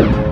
you